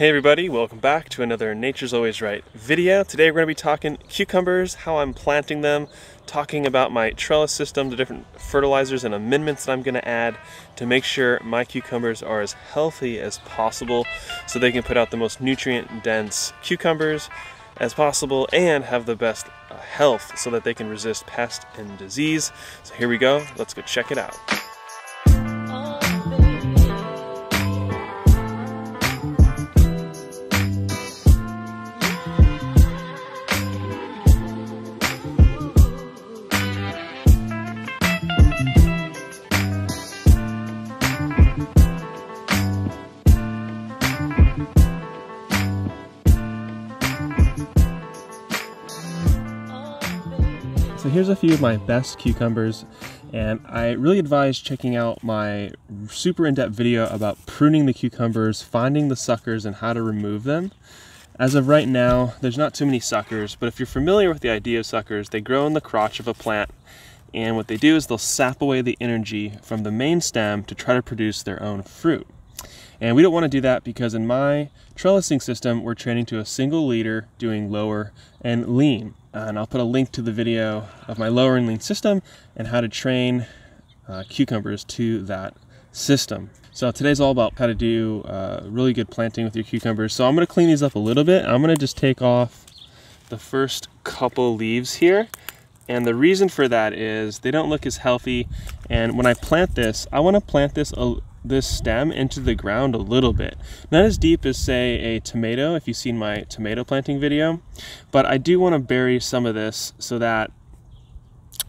Hey everybody, welcome back to another Nature's Always Right video. Today we're going to be talking cucumbers, how I'm planting them, talking about my trellis system, the different fertilizers and amendments that I'm going to add to make sure my cucumbers are as healthy as possible so they can put out the most nutrient dense cucumbers as possible and have the best uh, health so that they can resist pest and disease. So here we go, let's go check it out. Here's a few of my best cucumbers and I really advise checking out my super in-depth video about pruning the cucumbers, finding the suckers and how to remove them. As of right now, there's not too many suckers, but if you're familiar with the idea of suckers, they grow in the crotch of a plant and what they do is they'll sap away the energy from the main stem to try to produce their own fruit. And we don't want to do that because in my trellising system, we're training to a single leader doing lower and lean. And I'll put a link to the video of my lower and lean system and how to train uh, cucumbers to that system. So today's all about how to do uh, really good planting with your cucumbers. So I'm going to clean these up a little bit. I'm going to just take off the first couple leaves here. And the reason for that is they don't look as healthy. And when I plant this, I want to plant this a, this stem into the ground a little bit. Not as deep as say a tomato if you've seen my tomato planting video, but I do want to bury some of this so that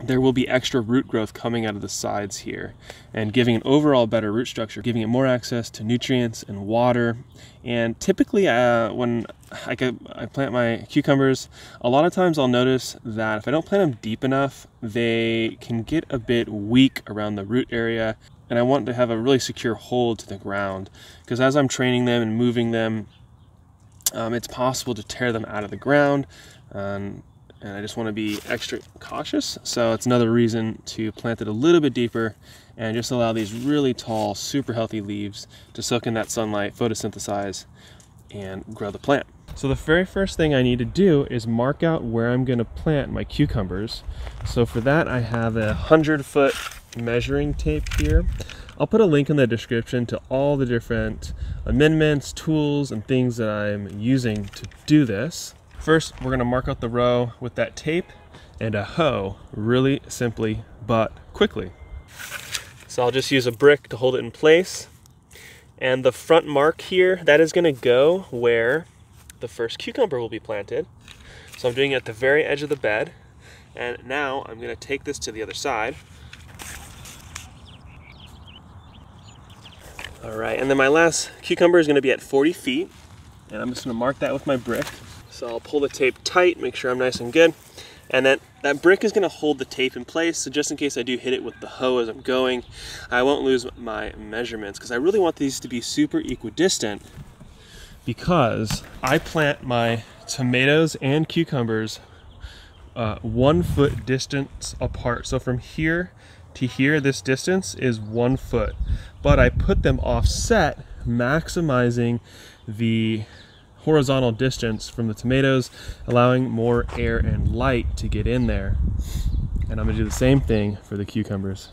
there will be extra root growth coming out of the sides here and giving an overall better root structure, giving it more access to nutrients and water. And typically uh, when I, I plant my cucumbers, a lot of times I'll notice that if I don't plant them deep enough, they can get a bit weak around the root area and I want to have a really secure hold to the ground because as I'm training them and moving them, um, it's possible to tear them out of the ground. Um, and I just want to be extra cautious. So it's another reason to plant it a little bit deeper and just allow these really tall, super healthy leaves to soak in that sunlight, photosynthesize, and grow the plant. So the very first thing I need to do is mark out where I'm going to plant my cucumbers. So for that I have a 100 foot measuring tape here. I'll put a link in the description to all the different amendments, tools, and things that I'm using to do this. First, we're gonna mark out the row with that tape and a hoe, really simply, but quickly. So I'll just use a brick to hold it in place. And the front mark here, that is gonna go where the first cucumber will be planted. So I'm doing it at the very edge of the bed. And now I'm gonna take this to the other side All right, and then my last cucumber is gonna be at 40 feet, and I'm just gonna mark that with my brick. So I'll pull the tape tight, make sure I'm nice and good. And then that brick is gonna hold the tape in place, so just in case I do hit it with the hoe as I'm going, I won't lose my measurements, because I really want these to be super equidistant, because I plant my tomatoes and cucumbers uh, one foot distance apart. So from here to here, this distance is one foot, but I put them offset, maximizing the horizontal distance from the tomatoes, allowing more air and light to get in there. And I'm gonna do the same thing for the cucumbers.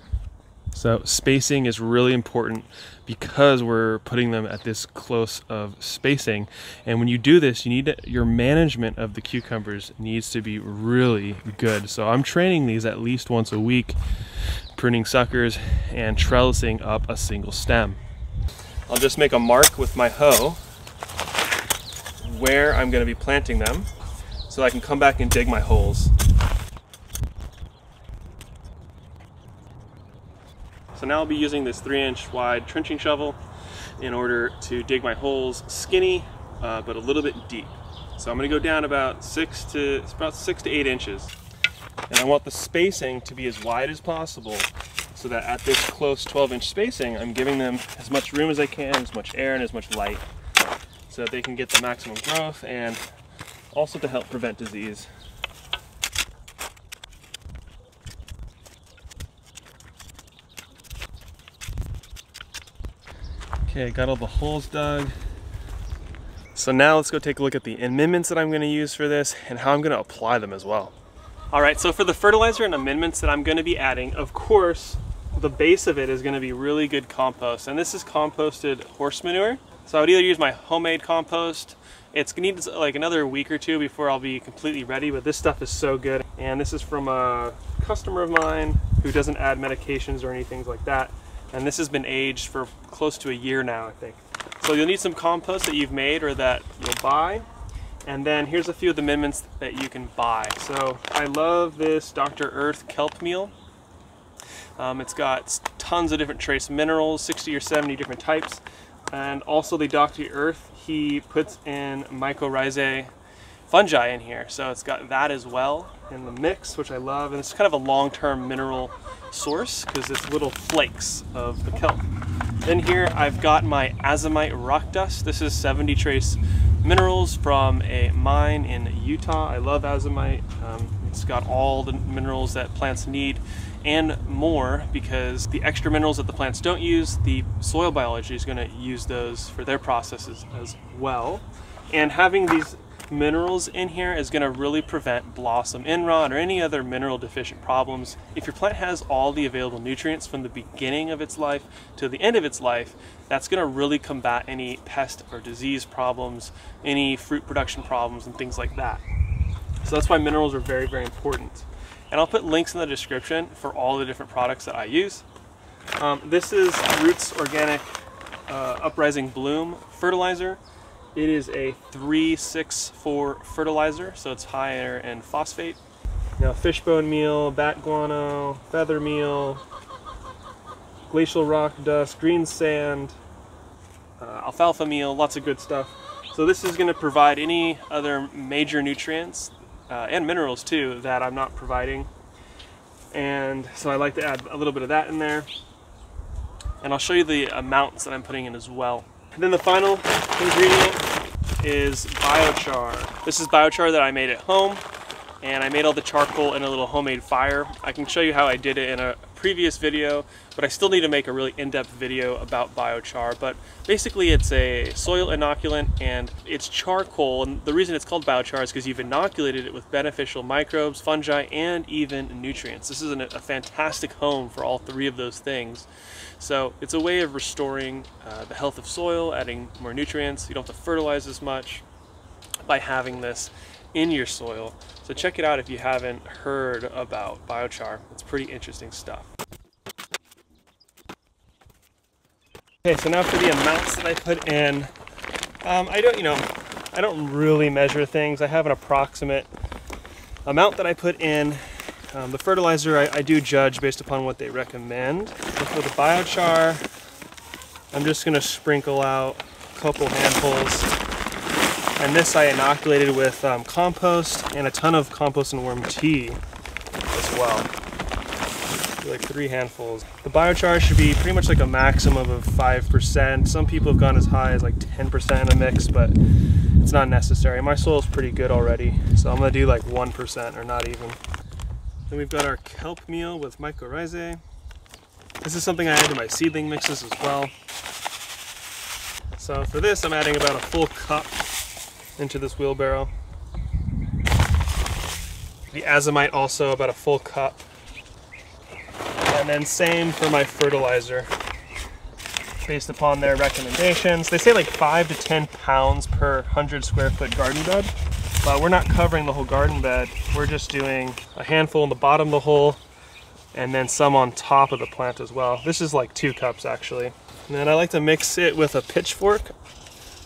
So spacing is really important because we're putting them at this close of spacing. And when you do this, you need to, your management of the cucumbers needs to be really good. So I'm training these at least once a week, pruning suckers and trellising up a single stem. I'll just make a mark with my hoe where I'm gonna be planting them so I can come back and dig my holes. So now I'll be using this three inch wide trenching shovel in order to dig my holes skinny, uh, but a little bit deep. So I'm gonna go down about six to, about six to eight inches. And I want the spacing to be as wide as possible so that at this close 12 inch spacing, I'm giving them as much room as I can, as much air and as much light so that they can get the maximum growth and also to help prevent disease. Okay, got all the holes dug. So now let's go take a look at the amendments that I'm gonna use for this and how I'm gonna apply them as well. All right, so for the fertilizer and amendments that I'm gonna be adding, of course, the base of it is gonna be really good compost. And this is composted horse manure. So I would either use my homemade compost. It's gonna need like another week or two before I'll be completely ready, but this stuff is so good. And this is from a customer of mine who doesn't add medications or anything like that. And this has been aged for close to a year now, I think. So you'll need some compost that you've made or that you'll buy. And then here's a few of the amendments that you can buy. So I love this Dr. Earth kelp meal. Um, it's got tons of different trace minerals, 60 or 70 different types. And also the Dr. Earth, he puts in mycorrhizae fungi in here. So it's got that as well in the mix, which I love. And it's kind of a long-term mineral source because it's little flakes of the kelp. Then here I've got my azomite rock dust. This is 70 trace minerals from a mine in Utah. I love azomite. Um, it's got all the minerals that plants need and more because the extra minerals that the plants don't use, the soil biology is going to use those for their processes as well. And having these minerals in here is going to really prevent blossom end rot or any other mineral deficient problems. If your plant has all the available nutrients from the beginning of its life to the end of its life, that's going to really combat any pest or disease problems, any fruit production problems and things like that. So that's why minerals are very, very important. And I'll put links in the description for all the different products that I use. Um, this is Roots Organic uh, Uprising Bloom Fertilizer. It is a 364 fertilizer, so it's higher in phosphate. Now fishbone meal, bat guano, feather meal, glacial rock dust, green sand, uh, alfalfa meal, lots of good stuff. So this is going to provide any other major nutrients uh, and minerals too that I'm not providing. And so I like to add a little bit of that in there. And I'll show you the amounts that I'm putting in as well. And then the final ingredient is biochar. This is biochar that I made at home and I made all the charcoal in a little homemade fire. I can show you how I did it in a previous video, but I still need to make a really in-depth video about biochar. But basically it's a soil inoculant and it's charcoal. And the reason it's called biochar is because you've inoculated it with beneficial microbes, fungi, and even nutrients. This is an, a fantastic home for all three of those things. So it's a way of restoring uh, the health of soil, adding more nutrients. You don't have to fertilize as much by having this in your soil. So check it out if you haven't heard about biochar. It's pretty interesting stuff. Okay, so now for the amounts that I put in. Um, I don't, you know, I don't really measure things. I have an approximate amount that I put in. Um, the fertilizer I, I, do judge based upon what they recommend. For the biochar, I'm just gonna sprinkle out a couple handfuls and this I inoculated with um, compost and a ton of compost and worm tea as well. Like three handfuls. The biochar should be pretty much like a maximum of 5%. Some people have gone as high as like 10% in a mix, but it's not necessary. My soil is pretty good already, so I'm gonna do like 1% or not even. Then we've got our kelp meal with mycorrhizae. This is something I add to my seedling mixes as well. So for this, I'm adding about a full cup into this wheelbarrow. The azomite also about a full cup. And then same for my fertilizer based upon their recommendations. They say like five to 10 pounds per 100 square foot garden bed, but we're not covering the whole garden bed. We're just doing a handful in the bottom of the hole and then some on top of the plant as well. This is like two cups actually. And then I like to mix it with a pitchfork.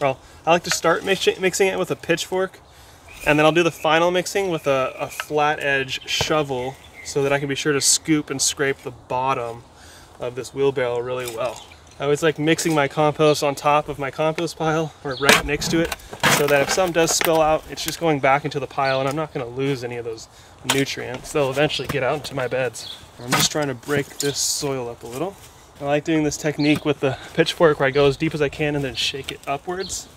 Well, I like to start mixing it with a pitchfork and then I'll do the final mixing with a, a flat edge shovel so that I can be sure to scoop and scrape the bottom of this wheelbarrow really well. I always like mixing my compost on top of my compost pile or right next to it so that if some does spill out, it's just going back into the pile and I'm not going to lose any of those nutrients. They'll eventually get out into my beds. I'm just trying to break this soil up a little. I like doing this technique with the pitchfork where I go as deep as I can and then shake it upwards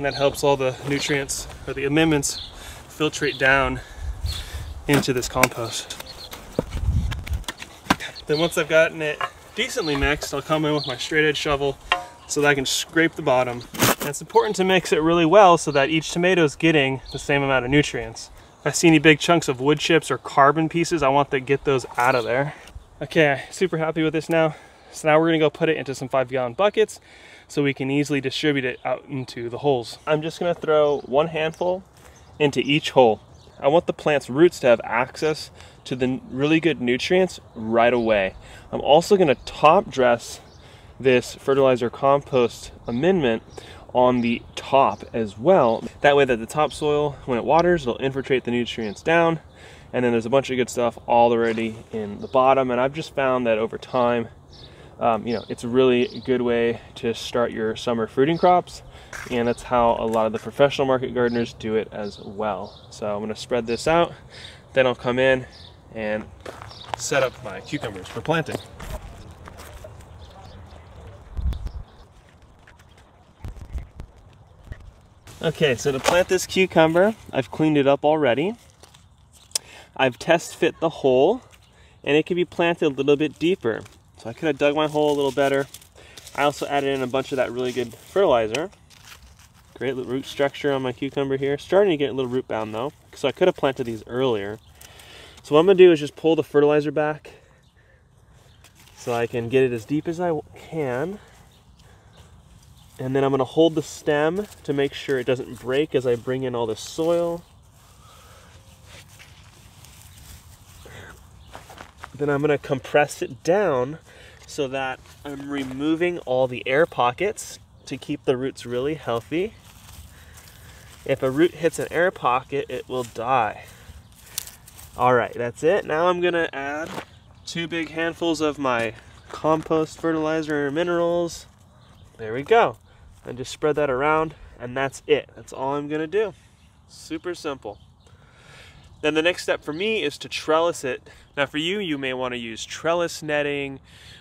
and that helps all the nutrients or the amendments filtrate down into this compost. Then once I've gotten it decently mixed, I'll come in with my straight edge shovel so that I can scrape the bottom And it's important to mix it really well so that each tomato is getting the same amount of nutrients. If I see any big chunks of wood chips or carbon pieces, I want to get those out of there. Okay, super happy with this now. So now we're gonna go put it into some five gallon buckets so we can easily distribute it out into the holes. I'm just gonna throw one handful into each hole. I want the plant's roots to have access to the really good nutrients right away. I'm also gonna top dress this fertilizer compost amendment on the top as well. That way that the topsoil, when it waters, it'll infiltrate the nutrients down. And then there's a bunch of good stuff already in the bottom. And I've just found that over time, um, you know, it's a really good way to start your summer fruiting crops. And that's how a lot of the professional market gardeners do it as well. So I'm gonna spread this out. Then I'll come in and set up my cucumbers for planting. Okay, so to plant this cucumber, I've cleaned it up already. I've test fit the hole and it can be planted a little bit deeper. So I could have dug my hole a little better. I also added in a bunch of that really good fertilizer. Great root structure on my cucumber here. Starting to get a little root bound though, so I could have planted these earlier. So what I'm gonna do is just pull the fertilizer back so I can get it as deep as I can. And then I'm gonna hold the stem to make sure it doesn't break as I bring in all the soil. Then I'm gonna compress it down so that I'm removing all the air pockets to keep the roots really healthy. If a root hits an air pocket, it will die. All right, that's it. Now I'm gonna add two big handfuls of my compost fertilizer minerals. There we go and just spread that around and that's it. That's all I'm gonna do. Super simple. Then the next step for me is to trellis it. Now for you, you may wanna use trellis netting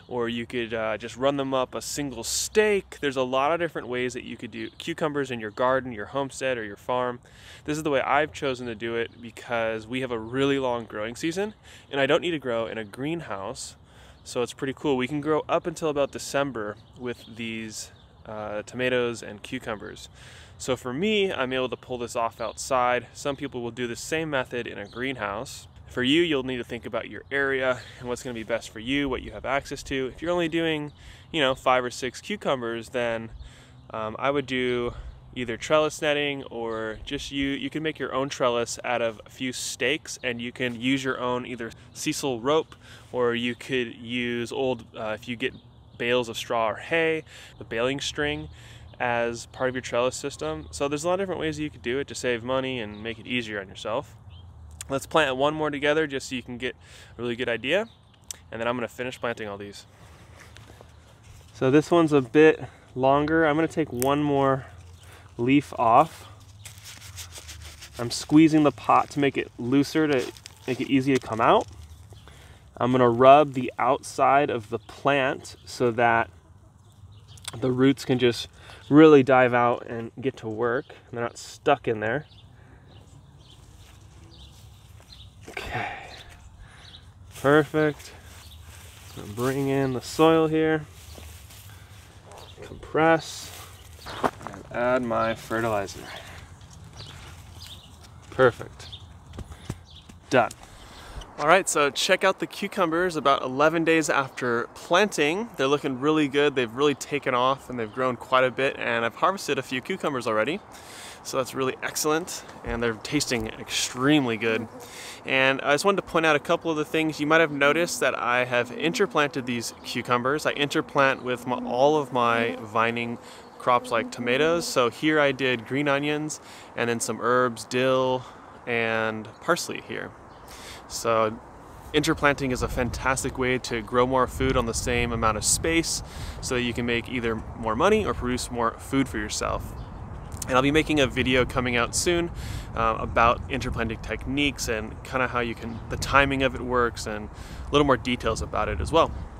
or you could uh, just run them up a single stake. There's a lot of different ways that you could do cucumbers in your garden, your homestead, or your farm. This is the way I've chosen to do it because we have a really long growing season and I don't need to grow in a greenhouse. So it's pretty cool. We can grow up until about December with these uh, tomatoes and cucumbers. So for me, I'm able to pull this off outside. Some people will do the same method in a greenhouse. For you, you'll need to think about your area and what's gonna be best for you, what you have access to. If you're only doing, you know, five or six cucumbers, then um, I would do either trellis netting or just you you can make your own trellis out of a few stakes and you can use your own either sisal rope or you could use old uh, if you get bales of straw or hay, the baling string as part of your trellis system. So there's a lot of different ways you could do it to save money and make it easier on yourself. Let's plant one more together just so you can get a really good idea. And then I'm gonna finish planting all these. So this one's a bit longer. I'm gonna take one more leaf off. I'm squeezing the pot to make it looser to make it easy to come out. I'm gonna rub the outside of the plant so that the roots can just really dive out and get to work. They're not stuck in there. Okay, perfect. bring in the soil here, compress, and add my fertilizer. Perfect. Done. All right, so check out the cucumbers about 11 days after planting. They're looking really good. They've really taken off and they've grown quite a bit and I've harvested a few cucumbers already. So that's really excellent and they're tasting extremely good. And I just wanted to point out a couple of the things. You might have noticed that I have interplanted these cucumbers. I interplant with my, all of my vining crops like tomatoes. So here I did green onions and then some herbs, dill, and parsley here. So interplanting is a fantastic way to grow more food on the same amount of space so that you can make either more money or produce more food for yourself. And I'll be making a video coming out soon uh, about interplanting techniques and kind of how you can, the timing of it works and a little more details about it as well.